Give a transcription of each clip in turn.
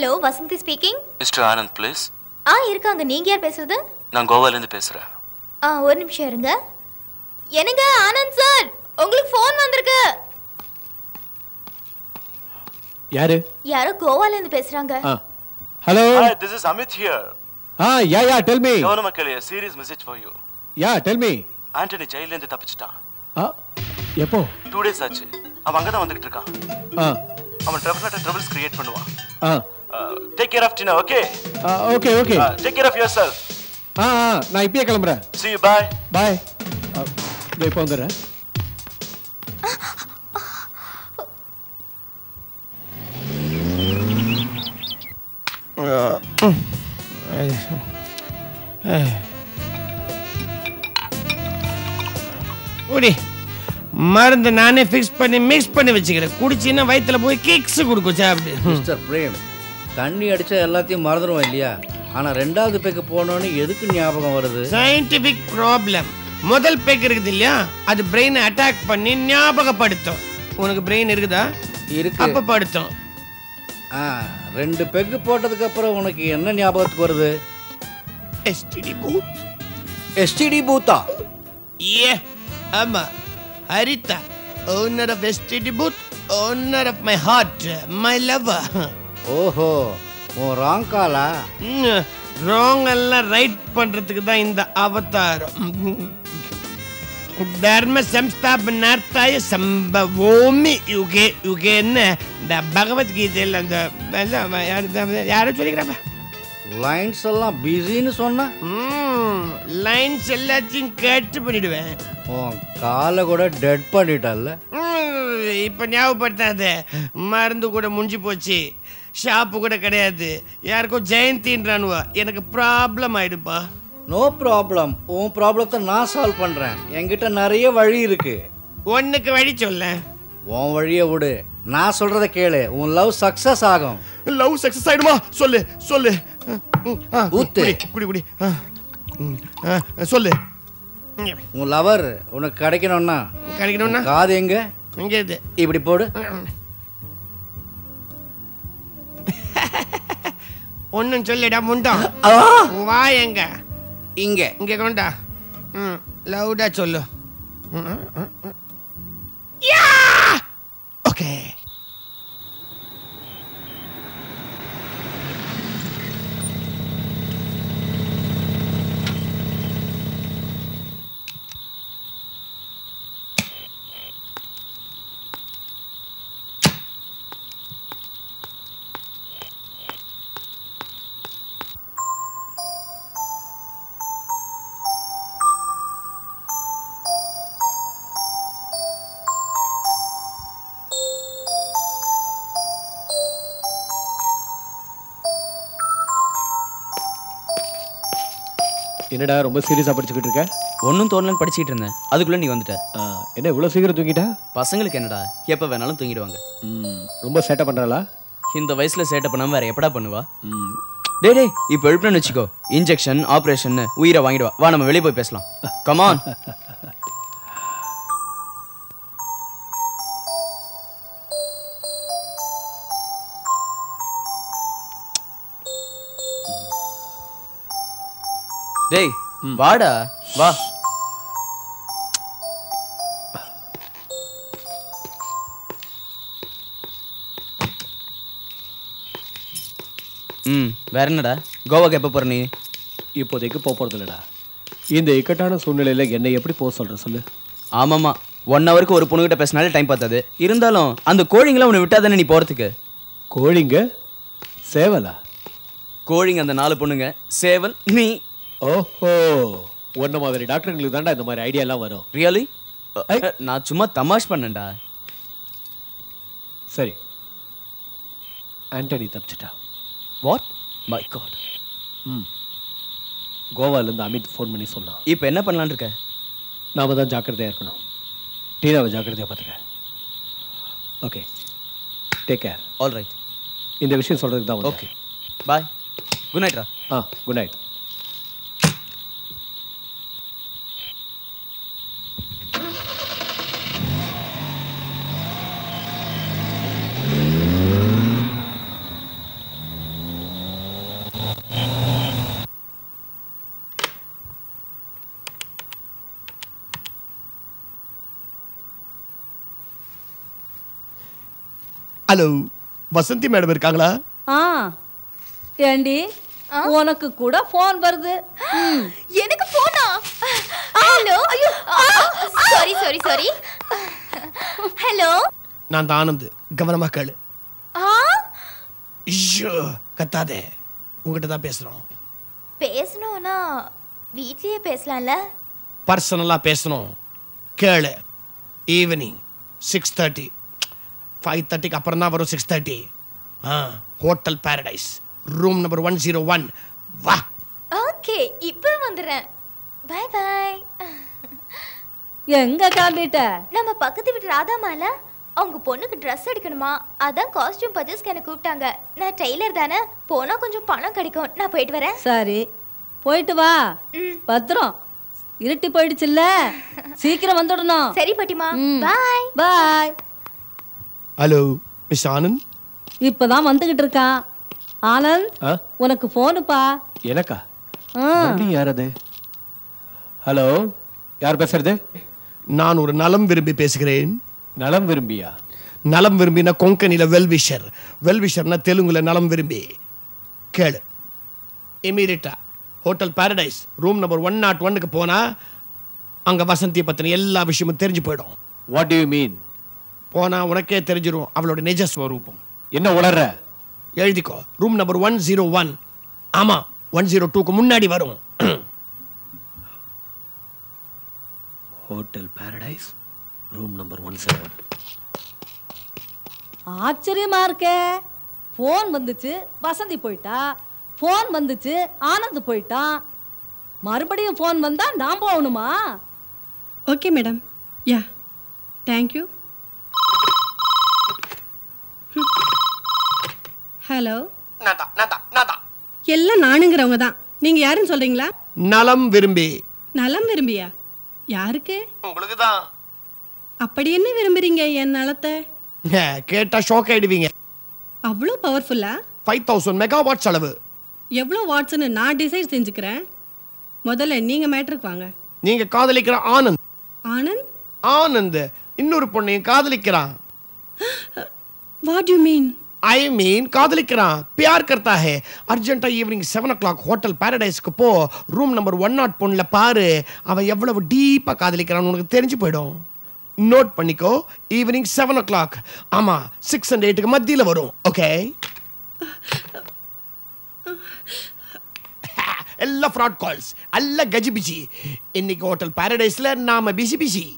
Hello Vasanthi speaking mister Anand please ஆ இருக்காங்க. நீங்க யார் பேசுறது? நான் கோவாலேருந்து பேசுகிறேன் ஆ ஒரு நிமிஷம் இருங்க. என்னங்க ஆனந்த் சார் உங்களுக்கு ஃபோன் வந்திருக்கு. யாரு? யாரோ கோவால இருந்து பேசுறாங்க hello Hi, this is Amit here. ஆ யா யா டெல் மீ கவன மக்களே serious message for you yeah tell me Antony ஜெயிலேருந்து தப்பிச்சிட்டான். ஆ எப்போ? டூ டேஸ் ஆச்சு. அவன் அங்கே தான் வந்துகிட்டு இருக்கான். ஆ. அவன் டெஃபினட்டாக ட்ரபிள்ஸ் கிரியேட் பண்ணுவான். ஆ. Take care of Tina okay okay okay take care of yourself ஆ ஆ நான் இப்பயே கிளம்புறேன். சி யூ பாய் பாய் இப்போ வந்துடுறேன். குடி மருந்து நானே ஃபிக்ஸ் பண்ணி மிக்ஸ் பண்ணி வச்சுக்கிறேன் குடிச்சின்னா வயித்துல போய் கிக்ஸ் கொடுக்கும் சாப்பிட்டு மிஸ்டர் பிரேம் தண்ணி அடிச்சா எல்லாத்தையும் மறந்துடுவோம் இல்லையா? ஆனா ரெண்டாவது பேக்கு போனோன்னு எதுக்கு ஞாபகம் வருது? சயின்டிபிக் ப்ராப்ளம் முதல் பேக் இருக்குது இல்லையா? அது பிரெயினை அட்டாக் பண்ணி ஞாபகப்படுத்தும். உனக்கு பிரெயின் இருக்குதா? இருக்கு. அப்ப படுத்தும். ஆ ரெண்டு பெக்கு போட்டதுக்கு அப்புறம் உனக்கு என்ன ஞாபகத்துக்கு வருது? எஸ்டிடி பூத் எஸ்டிடி பூத்தா ஏ ஆமா. Haritha owner of STD booth owner of my heart my lover ஓஹோ உன் ராங் காலா ராங் எல்லாம் ரைட் பண்றதுக்கு தான் இந்த அவதாரம். தர்ம சம்ஸ்தாபனார்த்தாய சம்பவோமி யுகே யுகேன்னு இந்த பகவத்கீதையில் அந்த எல்லாம் யாரு- யாரோ சொல்லிக்கிறாப்ப? லைன்ஸ் எல்லாம் பிஸின்னு சொன்ன? லைன்ஸ் எல்லாத்தையும் கேட்டு பண்ணிடுவேன். உன் காலை கூட டெட் பண்ணிட்டல்ல? இப்ப ஞாபகப்படுத்தாத. மருந்து கூட முடிஞ்சு போச்சு. ஷாப்பு கூட கிடையாது. யாருக்கும் ஜெயந்தின்றானுவா. எனக்கு ப்ராப்ளம் ஆயிடுப்பா. நோ ப்ராப்ளம் உன் ப்ராப்ளத்தை நான் சால்வ் பண்றேன். என்கிட்ட நிறைய வழி இருக்கு. ஒன்னுக்கு வழி சொல்ல. உன் வழியை விடு. நான் சொல்றத கேளு. உன் லவ் சக்சஸ் ஆகும். லவ் சக்சஸ் ஆயிடுமா? சொல்லு சொல்லு. ஆ, ஊத்து. குடி குடி சொல்லு. உன் லவர் உனக்கு கிடைக்கணும்னா கிடைக்கணும்னா? காது எங்க? இங்க இது இப்படி போடு. ஒன்னும் சொல்லிடா முண்டம் வா எங்க? இங்க. இங்க கொண்டா. ம் லவுடா சொல்லு. ஓகே என்னடா ரொம்ப சீரியஸாக படிச்சுக்கிட்டு இருக்க? ஒன்றும் தோணலன்னு படிச்சிட்டு இருந்தேன். அதுக்குள்ள நீ வந்துட்ட. என்ன இவ்வளோ சீக்கிரம் தூங்கிட்டா? பசங்களுக்கு என்னடா? எப்போ வேணாலும் தூங்கிடுவாங்க. ம் ரொம்ப சேட்டை பண்ணுறாளா இந்த வயசுல சேட்டை பண்ணாம வேற எப்படா பண்ணுவா? ம். டேய் டேய் இப்போ எழுப்பினு வச்சுக்கோ. இன்ஜெக்ஷன் ஆப்ரேஷன் உயிரை வாங்கிடுவா. வா நம்ம வெளியே போய் பேசலாம். கமான் டேய் வாடா வா. ம் வேற என்னடா? கோவாக்கு எப்போ போற நீ? இப்போதைக்கு போக போகிறது இல்லைடா இந்த இக்கட்டான சூழ்நிலையில் என்னை எப்படி போக சொல்கிற சொல்லு? ஆமாம்மா ஒன் ஹவருக்கு ஒரு பொண்ணுகிட்ட பேசினாலே டைம் பார்த்தாது இருந்தாலும் அந்த கோழிங்களாம் உன்னை விட்டாதானே நீ போகிறதுக்கு கோழிங்க? சேவலா? கோழிங்க அந்த நாலு பொண்ணுங்க. சேவல் நீ ஓஹோ. உன்ன மாதிரி டாக்டருங்களுக்கு தான்டா இந்த மாதிரி ஐடியாலாம் வரும். ரியலி நான் சும்மா தமாஷ் பண்ணேன்டா. சரி. ஆண்டனி தப்பிச்சிட்டா. வாட் மை காட் ம். கோவாலேருந்து அமித் ஃபோன் பண்ணி சொன்னான் இப்போ என்ன பண்ணலான்னு இருக்க? நாம தான் ஜாக்கிரதையாக இருக்கணும். டீனாவை ஜாக்கிரதையாக பார்த்துக்க okay take care all right இந்த விஷயம் சொல்கிறதுக்கு தான் ஓகே பாய் குட் நைட்ரா ஆ good night hello Vasanthi madam இருக்காங்களா? ஆ ஏண்டி? உனக்கு கூட ஃபோன் வருது. எனக்கு போனா ஹலோ ஐயோ. சாரி சாரி சாரி ஹலோ நான் தான் ஆனந்த். கவனமா கேளு. ஆ? ஐயோ கத்தாதே. உங்ககிட்ட தான் பேசுறோம். பேசணும்னா வீட்லயே பேசலாம்ல? பர்சனலாக பேசணும். கேளு. ஈவினிங் சிக்ஸ் தேர்ட்டி ஃபைவ் தேர்ட்டிக்கு அப்புறம் தான் வரும் சிக்ஸ் தேர்ட்டி ஆ hotel Paradise room number one zero one வா. ஓகே இப்போ வந்துடுறேன். பை பை எங்க கிளம்பிட்ட? நம்ம பக்கத்து வீட்டு ராதாமால அவங்க பொண்ணுக்கு ட்ரெஸ் எடுக்கணுமா அதான் காஸ்டியூம் பர்ச்சேஸ்க்கு என்ன கூப்பிட்டாங்க. நான் டெய்லர் தானே போனா கொஞ்சம் பணம் கிடைக்கும். நான் போயிட்டு வரேன். சரி போயிட்டு வா. பத்திரம். இருட்டி போயிடுச்சுல்ல? சீக்கிரம் வந்துடணும். சரி பாட்டிமா. Bye bye hello miss Anand இப்பதான் வந்துகிட்டு இருக்கான் ஆனந்த் ஆ? உனக்கு போனுப்பா. எனக்கா? யார் அது ஹலோ யார் பேசுறது? நான் ஒரு நலம் விரும்பி பேசுகிறேன். நலம் விரும்பியா? நலம் விரும்பினா கொங்கனில வெல்விஷர். வெல்விஷர்னா தெலுங்குல நலம் விரும்பி. கேளு. Immediately hotel Paradise room number one naught ஒன்னுக்கு போனா அங்க வசந்தியை பத்தின எல்லா விஷயமும் தெரிஞ்சு போயிடும். வாட் டு யூ மீன் போனா உனக்கே தெரிஞ்சிரும் அவளோட நிஜ ஸ்வரூபம் என்ன உளர்ற? எழுதிக்கோ. Room number one zero one ஆமா ஒன் ஜீரோ டூக்கு முன்னாடி வரும். Hotel Paradise room number one seven ஆச்சரியமா இருக்கே. ஃபோன் வந்துச்சு வசந்தி போயிட்டா. ஃபோன் வந்துச்சு ஆனந்த் போயிட்டான் மறுபடியும் ஃபோன் வந்தா நான் போகணுமா? Okay madam yeah thank you hello நான்தா, நான்தா, நான்தா. எல்லாம் நானுங்கிறவங்க தான். நீங்கள் யாருன்னு சொல்கிறீங்களா நலம் விரும்பி. நலம் விரும்பியா? யாருக்கு? உங்களுக்கு தான் அப்படி என்ன விரும்புறீங்க என் நலத்தை? கேட்டா ஷாக் ஆயிடுவீங்க. அவ்வளோ பவர்ஃபுல்லா ஃபைவ் தௌசண்ட் மெகாவாட் செலவு எவ்வளோ வாட்ஸ்னு நான் டிசைட் செஞ்சுக்கிறேன். முதல்ல நீங்கள் மேட்ருக்கு வாங்க. நீங்க காதலிக்கிற ஆனந்த். ஆனந்த்? ஆனந்த். இன்னொரு பொண்ணையும் காதலிக்கிறான். What you mean I mean காதலிக்கிறான். பியார் கர்த்தா ஹே அர்ஜென்ட்டாக evening seven o'clock hotel பேரடைஸ்க்கு போ. ரூம் நம்பர் ஒன் நாட் பொண்ணில் பாரு. அவன் எவ்வளவு டீப்பாக காதலிக்கிறான்னு உனக்கு தெரிஞ்சு போயிடும். நோட் பண்ணிக்கோ. ஈவினிங் செவன் ஓ கிளாக் ஆமாம் சிக்ஸ் அண்ட் எயிட்டுக்கு மத்தியில் வரும். ஓகே எல்லாம் ஃப்ராட் கால்ஸ் எல்லாம் கஜி பிஜி இன்னைக்கு ஹோட்டல் பேரடைஸில் நாம் busy busy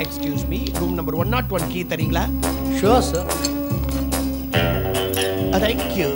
excuse me room number one naught one key தரீங்களா? ஷோர் சார் தேங்க்யூ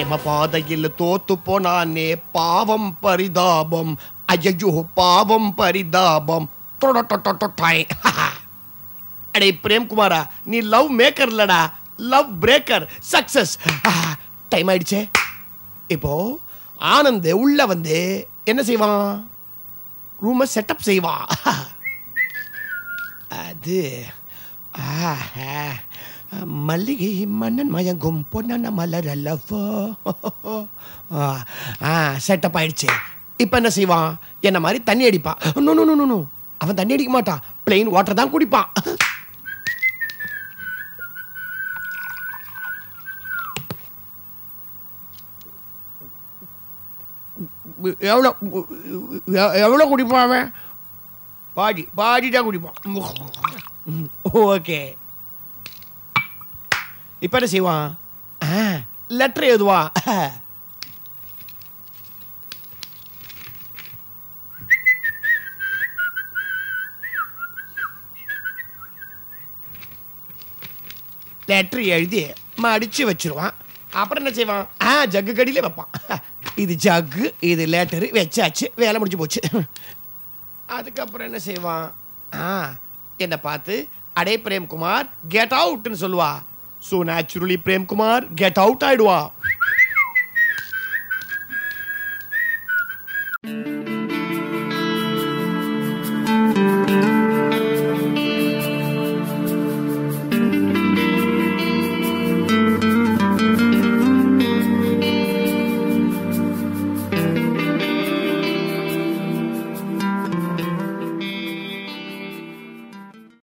பிரேம பாதையில் தோத்து போனானே பாவம் பரிதாபம். ஐயோ பாவம் பரிதாபம். அடே பிரேம்குமாரா நீ லவ் மேக்கர் இல்லடா. Love breaker. சக்சஸ். டைம் ஆயிடுச்சே. இப்போ ஆனந்த் உள்ள வந்து என்ன செய்வான்? ரூமை செட்டப் செய்வான். அது ஆஹா, மல்லிகை மன்னன் மயங்கும் பொன்னன மலர் அல்லவோ? ஆ செட்டப் ஆயிடுச்சு. இப்போ என்ன செய்வான்? என்ன மாதிரி தண்ணி அடிப்பான். நோ நோ நோ நோ அவன் தண்ணி அடிக்க மாட்டான். பிளெயின் வாட்டர் தான் குடிப்பான். எவ்வளோ எவ்வளோ குடிப்பான் அவன்? பாடி பாதி தான் குடிப்பான். ஓகே. இப்போ என்ன செய்வான் லெட்டர் எழுதுவா. லெட்டர் எழுதி அடிச்சு வச்சிருவான். அப்புறம் என்ன செய்வான்? ஆ ஜக்கு கடியில வைப்பான். இது ஜக்கு இது லெட்டரு வச்சாச்சு வேலை முடிஞ்சு போச்சு. அதுக்கப்புறம் என்ன செய்வான்? ஆ என்னை பார்த்து அடே பிரேம்குமார் கெட் அவுட்னு So naturally, Prem Kumar, get out, Idwa.